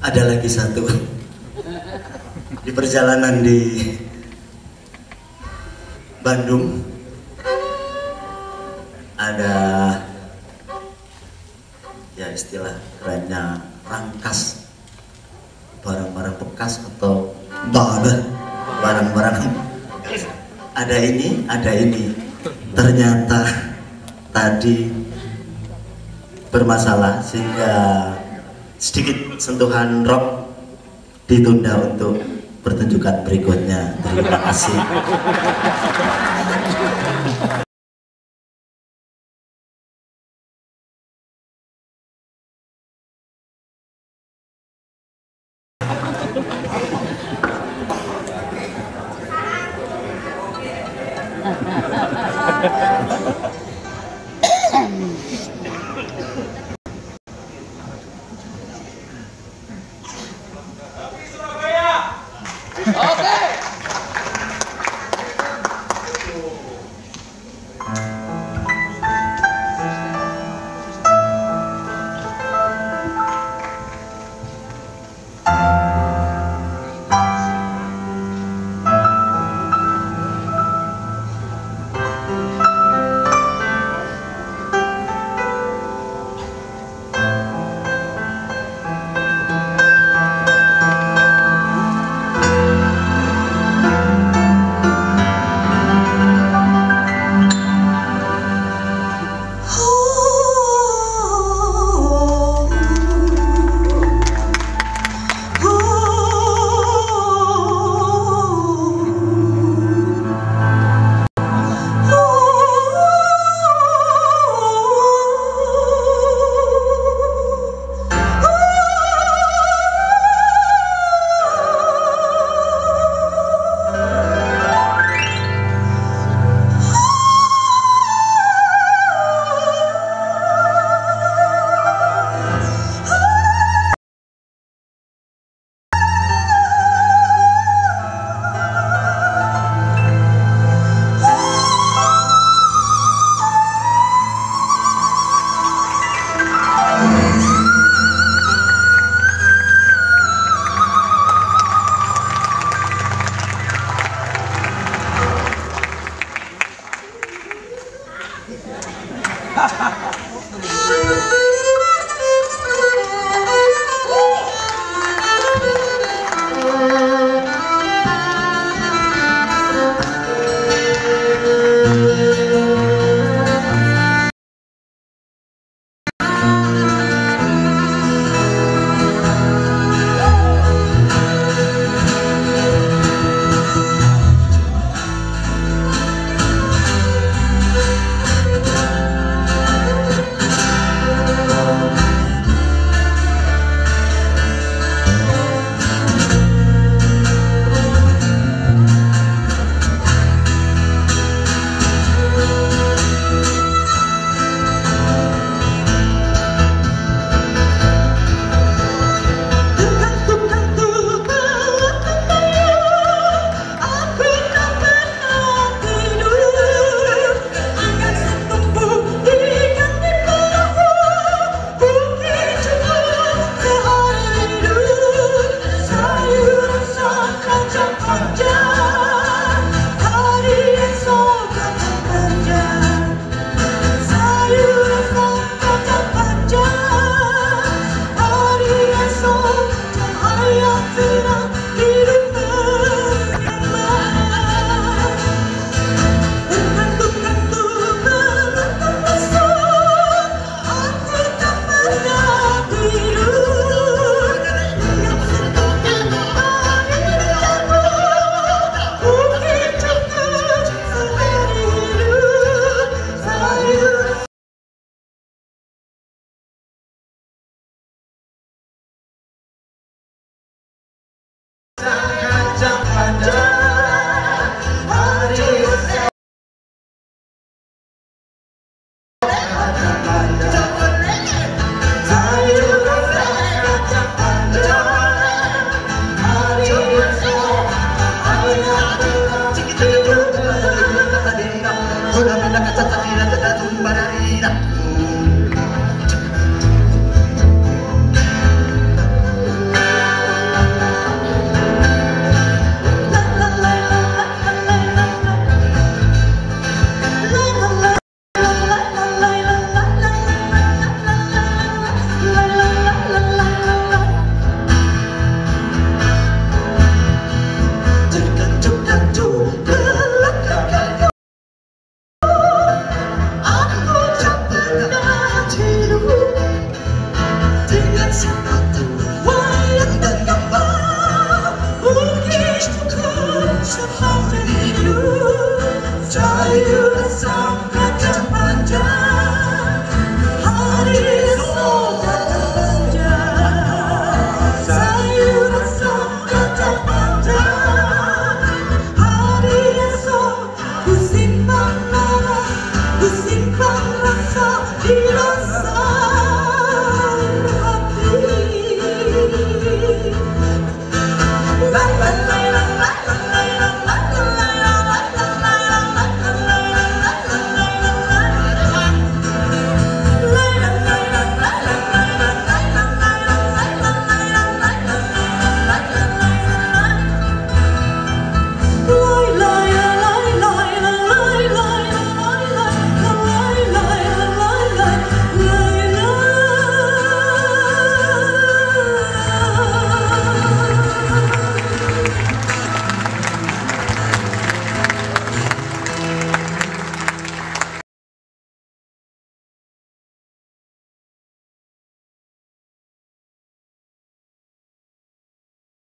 ada lagi satu. Di perjalanan di Bandung ada ya istilah kerennya rangkas. Barang-barang bekas atau barang-barang. Ada ini ada ini. Ternyata tadi bermasalah sehingga sedikit sentuhan rock ditunda untuk pertunjukan berikutnya terima kasih Oke. Just.